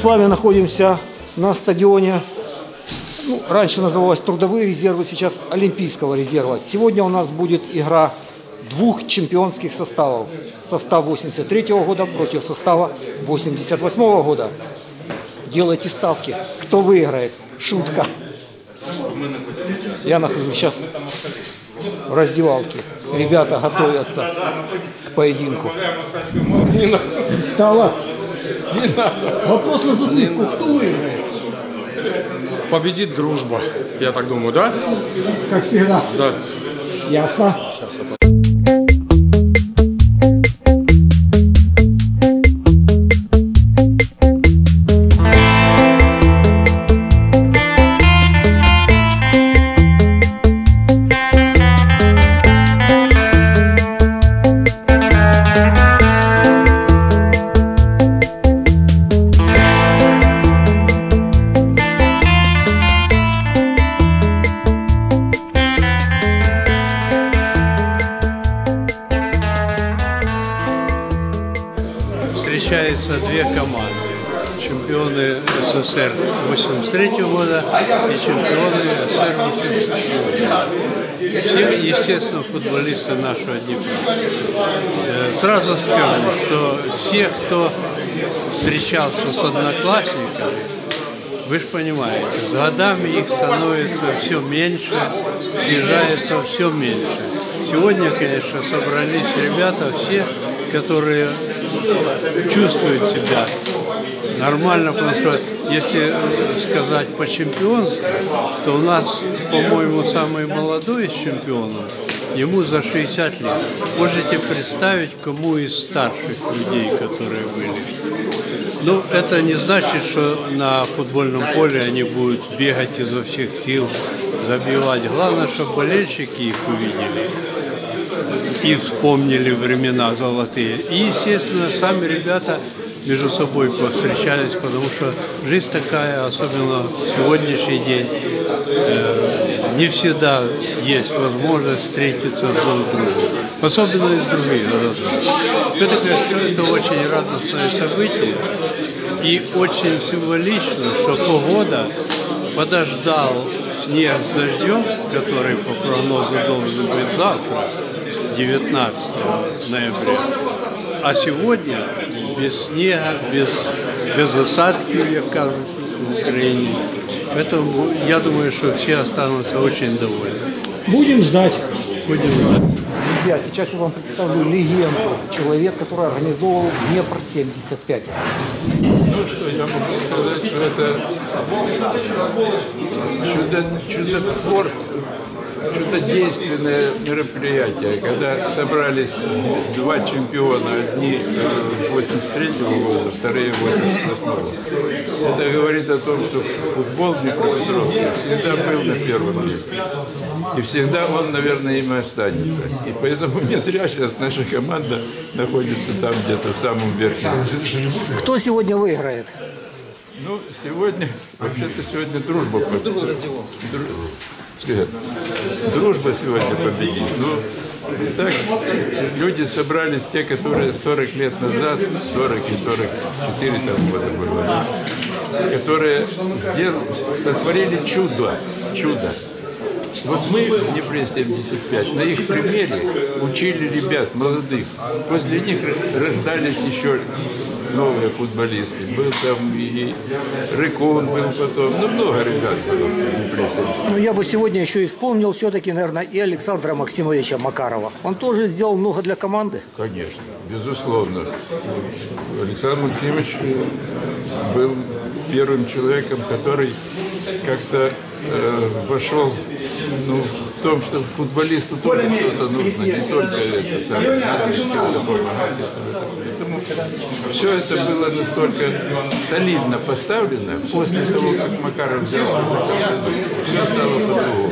С вами находимся на стадионе, ну, раньше называлось трудовые резервы, сейчас Олимпийского резерва. Сегодня у нас будет игра двух чемпионских составов. Состав 83 года против состава 88 года. Делайте ставки. Кто выиграет? Шутка. Я нахожусь сейчас в раздевалке. Ребята готовятся к поединку. Да ладно. Вопрос на засыпку. Кто выиграет? Победит дружба, я так думаю, да? Как всегда. Да. Ясно. Встречаются две команды. Чемпионы СССР 83 года и чемпионы СССР 87 года. Все, естественно, футболисты нашего Днепра. Э, Сразу скажу, что все, кто встречался с одноклассниками, вы же понимаете, с годами их становится все меньше, съезжается все меньше. Сегодня, конечно, собрались ребята все, которые чувствуют себя нормально, потому что если сказать по чемпионству, то у нас, по-моему, самый молодой из чемпионов, ему за 60 лет. Можете представить, кому из старших людей, которые были. Ну, это не значит, что на футбольном поле они будут бегать изо всех сил, забивать. Главное, чтобы болельщики их увидели и вспомнили времена золотые. И, естественно, сами ребята между собой повстречались, потому что жизнь такая, особенно в сегодняшний день, э, не всегда есть возможность встретиться друг с другом, особенно из других городов. Это, конечно, это очень радостное событие и очень символично, что погода подождал снег с дождем, который по прогнозу должен быть завтра, 19 ноября. А сегодня без снега, без, без осадків, як кажуть в Україні. Поэтому я думаю, что все останутся очень довольны. Будем ждать. Будем знать. Друзья, сейчас я вам представлю легенду. Человек, который организовал Днепр 75. Ну что, я могу сказать, что это чудо, чудотворство, чудодейственное мероприятие, когда собрались два чемпиона, одни 83 года, вторые 88 -го. Это говорит о том, что футбол в Днепропетровске всегда был на первом месте. И всегда он, наверное, им и останется. И поэтому не зря сейчас наша команда находится там где-то в самом верхнем Кто сегодня выиграет? ну, сегодня, вообще-то сегодня дружба победит. Дру- Дружба сегодня победит. Ну, так, люди собрались, те, которые 40 лет назад, 40 и 44 там года было, которые сделали, сотворили чудо, чудо. Вот мы в Днепре 75 на их примере учили ребят молодых. После них рождались еще новые футболисты. Был там и Рыкун был потом. Ну, много ребят было в Днепре 75. Ну, я бы сегодня еще и вспомнил все-таки, наверное, и Александра Максимовича Макарова. Он тоже сделал много для команды. Конечно, безусловно. Александр Максимович был первым человеком, который как-то э, вошел ну, в том, что футболисту тоже что-то нужно, не только это самое, все это было настолько солидно поставлено, после того, как Макаров взялся за команду, все стало по-другому.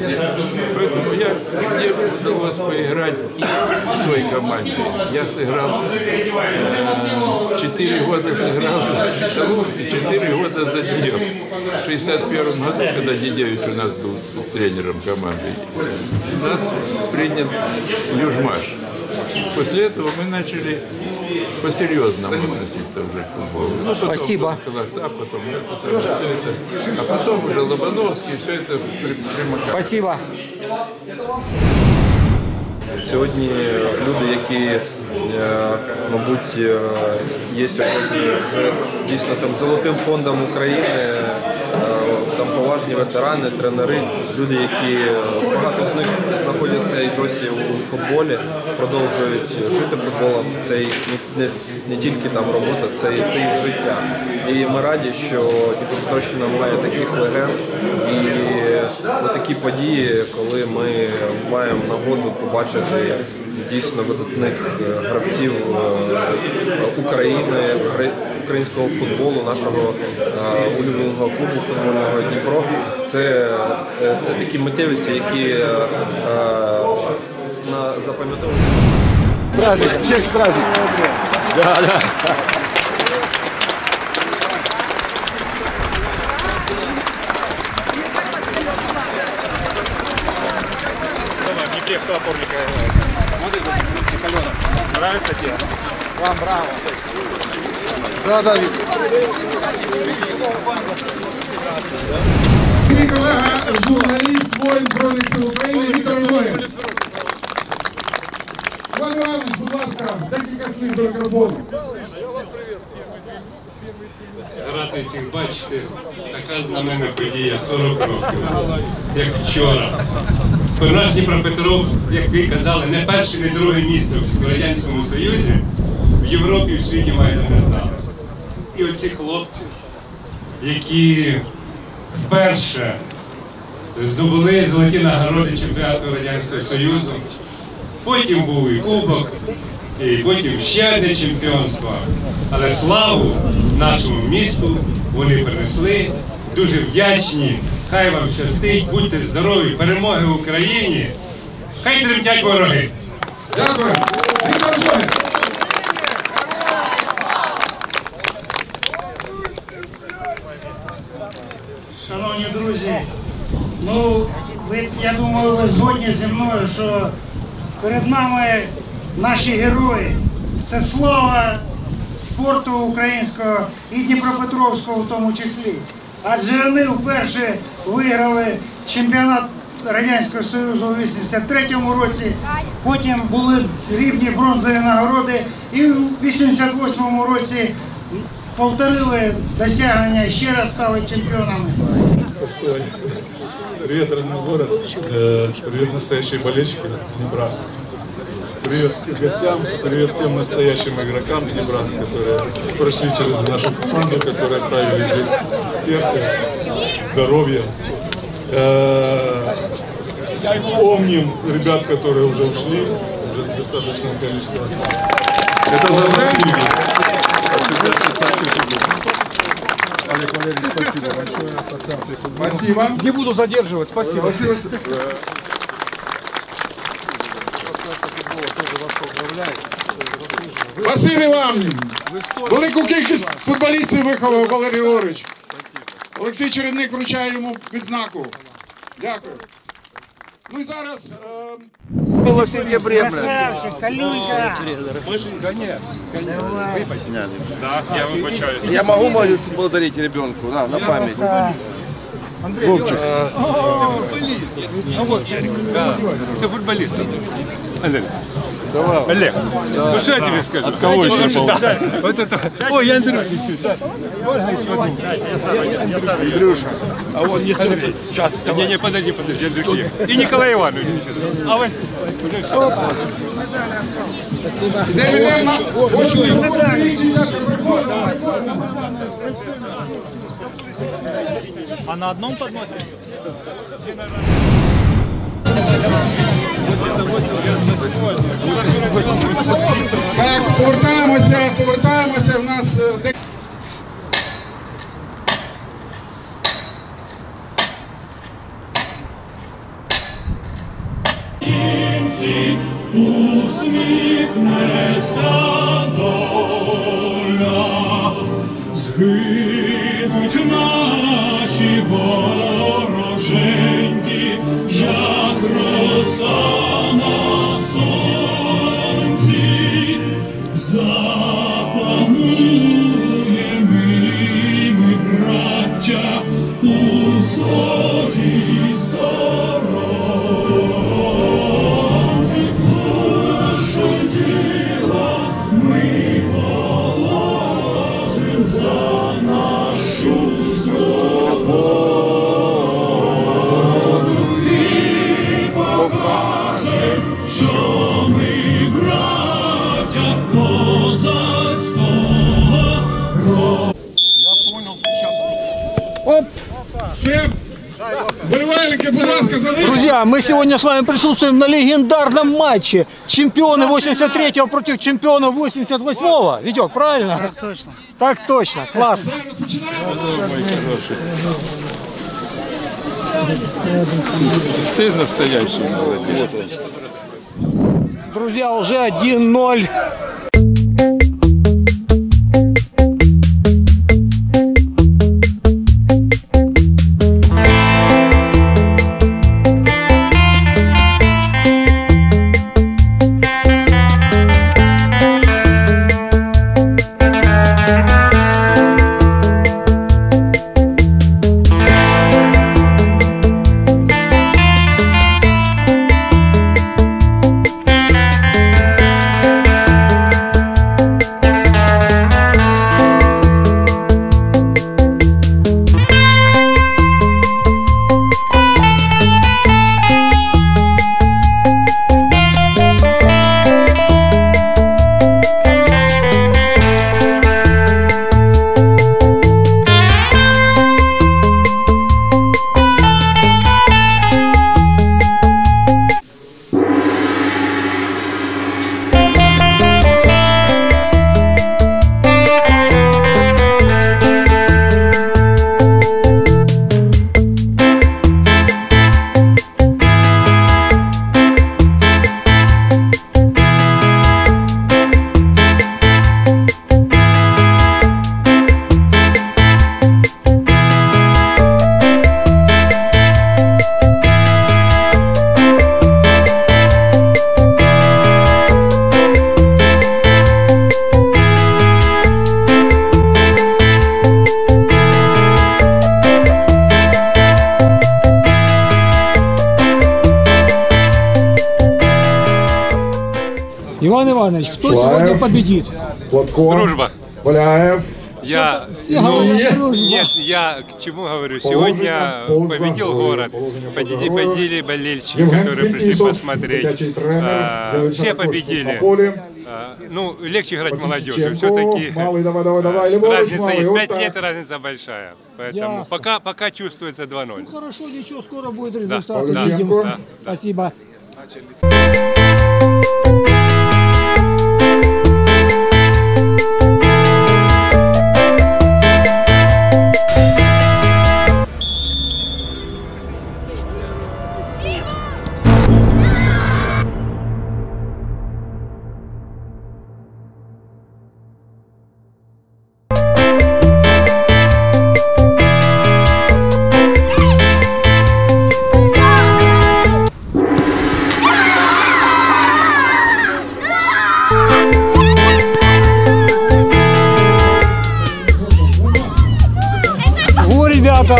Поэтому я, мне удалось поиграть и в той команде. Я сыграл э, четыре года сыграл за Шитову и четыре года за Днеп. В 61 году, когда Дидевич у нас был тренером команды, нас принял Люжмаш. После этого мы начали по-серьезному относиться уже к футболу. Ну, потом Спасибо. был Колоса, потом это, самое, все это. А потом уже Лобановский, все это при- примыкало. Спасибо. Сьогодні люди, які, е, мабуть, е, є сьогодні вже дійсно там золотим фондом України, е, ветерани, тренери, люди, які е, багато з них знаходяться і досі у футболі, продовжують жити футболом. Це не, не, тільки там робота, це, це їх життя. І ми раді, що Дніпропетровщина має таких легенд і такі події, коли ми маємо нагоду побачити дійсно видатних е, гравців е, України, українського футболу, нашого е, улюбленого клубу футбольного Дніпро. Це е, це такі миттєвиці, які е, на запам'ятовуються. Праздник, всіх з праздником. Да, да. кто опорника. Смотри, Чехаленов. Нравится тебе? Вам браво. Да, да. Мій колега, журналіст, воїн Збройних сил України Віктор Воїн. Іван Іванович, будь ласка, декілька слів до мікрофону. Радий всіх бачити, така знаменна подія 40 років, як вчора. Про наш Дніпропетровськ, як ви казали, не перше, не друге місто в Радянському Союзі, Європі в світі майже не знали. І оці хлопці, які вперше здобули золоті нагороди чемпіонату Радянського Союзу, потім був і кубок, і потім ще одне чемпіонство. Але славу нашому місту вони принесли. Дуже вдячні. Хай вам щастить, будьте здорові, перемоги Україні. Хай тремтять вороги. Дякую. Віктор Воїн. Шановні друзі, ну ви, я думаю, ви згодні зі мною, що перед нами наші герої. Це слава спорту українського і Дніпропетровського в тому числі. Адже вони вперше виграли чемпіонат Радянського Союзу у 83-му році, потім були срібні бронзові нагороди, і у 88-му році повторили досягнення і ще раз стали чемпіонами. Привет, родной город. Э, Привет, настоящие болельщики Днепра. Привет всем гостям, привет всем настоящим игрокам Днепра, которые прошли через нашу команду, которые оставили здесь сердце, здоровье. Э, Помним ребят, которые уже ушли, уже достаточное количество. Это за заслуги. Олег Валерьевич, спасибо большое. Ассоциации футбола. Спасибо. Не буду задерживать, спасибо. Олексій Васильович. Спасибі вам. Велику кількість футболістів виховав Валерій Лорич. Олексій Чередник вручає йому відзнаку. Дякую. Ну і зараз. ем, Было в сентябре, блядь. Красавчик, Калюнька! Я могу благодарить ребенку, да, на память. Вовчик. Це футболіст. Олег, ну що я тобі скажу? От кого ще Вот это. Ой, я Андрюх. Андрюша. А вот не Сейчас. Не, не, подожди, подожди, Андрюх. И Николай Иванович. А вы? Де А на одном подносе? Так, повертаємося, повертаємося. В нас е, де- усміхнеться згинуть наші вороженьки, мы сегодня с вами присутствуем на легендарном матче. Чемпионы 83-го против чемпиона 88-го. Витек, правильно? Так точно. Так точно. Класс. Ты настоящий молодец. Друзья, уже 1-0. победит? Платко. Дружба. Валяев. Я, Все говорят, дружба. нет, я к чему говорю? Положено, Сегодня поза, победил ой, город, положено, победили, поза, победили болельщики, Євген которые пришли Фетісов, посмотреть. дитячий тренер, А, з'явився Все також на победили. полі. А, Ну, легче играть молодежи. Васильченко, Все-таки Малый, давай, давай, давай, леворуч, разница малый, есть. вот 5 так. лет разница большая. Поэтому Ясно. пока, пока чувствуется 2-0. Ну хорошо, ничего, скоро будет результат. да, Увидим. да, да. Спасибо. О,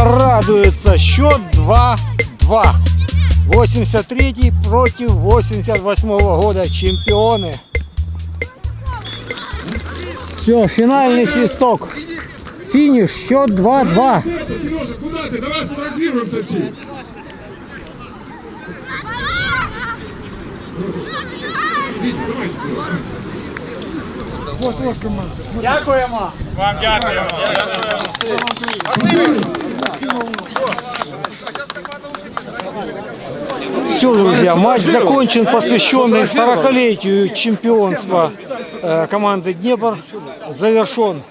Ребята радуются. Счет 2-2. 83 против 88 года. Чемпионы. Все, финальный свисток. Финиш. Счет 2-2. Сережа, куда все. Витя, давайте. Дякуємо. Вам дякую. Все, друзья, матч закончен, посвященный 40-летию чемпионства э, команды Днепр. Завершен.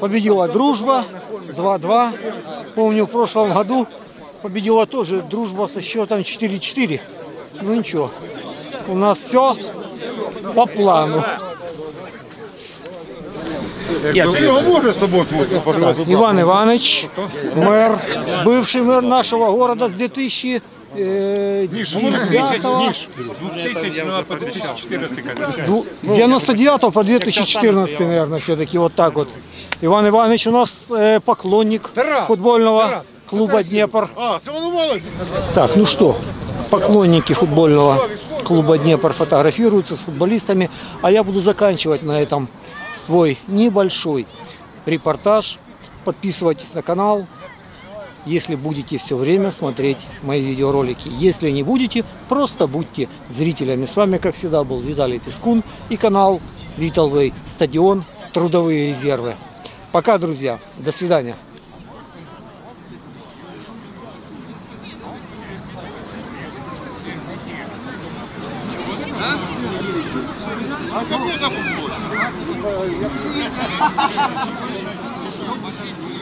Победила дружба 2-2. Помню, в прошлом году победила тоже дружба со счетом 4-4. Ну ничего, у нас все по плану. Иван Иванович, мэр, бывший мэр нашего города с 2000 э, девятого- с дву- с 99 по 2014, наверное, все-таки вот так вот. Иван Иванович у нас э, поклонник футбольного клуба Днепр. Так, ну что, поклонники футбольного клуба Днепр фотографируются с футболистами, а я буду заканчивать на этом свой небольшой репортаж. Подписывайтесь на канал, если будете все время смотреть мои видеоролики. Если не будете, просто будьте зрителями. С вами, как всегда, был Виталий Пескун и канал Виталвей Стадион Трудовые резервы. Пока, друзья. До свидания. А? А Thank you.